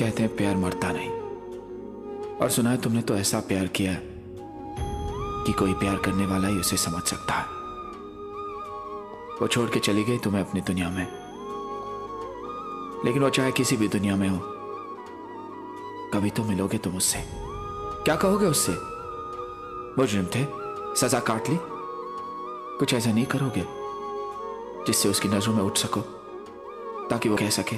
कहते हैं प्यार मरता नहीं। और सुना है तुमने तो ऐसा प्यार किया कि कोई प्यार करने वाला ही उसे समझ सकता है। वो छोड़ के चली गई तुम्हें अपनी दुनिया में। लेकिन वो चाहे किसी भी दुनिया में हो, कभी तो मिलोगे तुम उससे क्या कहोगे उससे? मुजरिम थे, सजा काट ली। कुछ ऐसा नहीं करोगे जिससे उसकी नज़रों में उठ सको, ताकि वो कह सके।